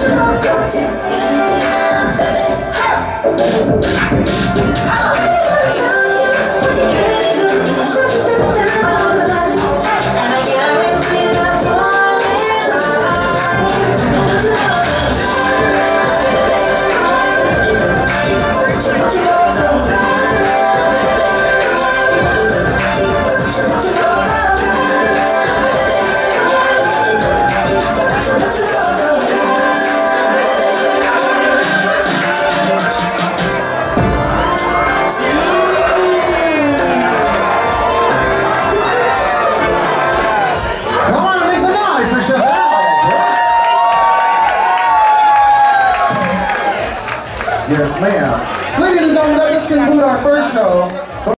Oh, Yes, ma'am. Ladies and gentlemen, that just conclude our first show.